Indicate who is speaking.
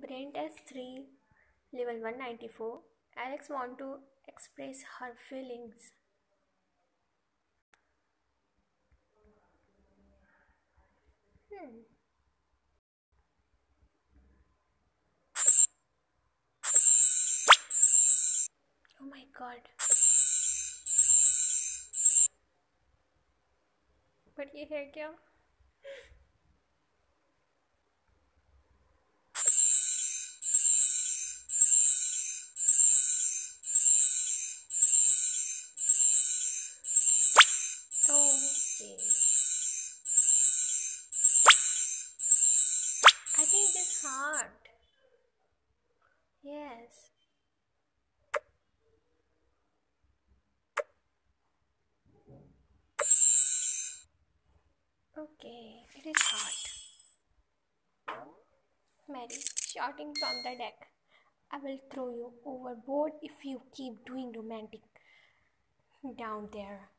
Speaker 1: Brain test 3, level 194. Alex want to express her feelings. Hmm. Oh my god. But ये है क्या Hard. Yes. Okay, it is hard. Mary, shouting from the deck. I will throw you overboard if you keep doing romantic down there.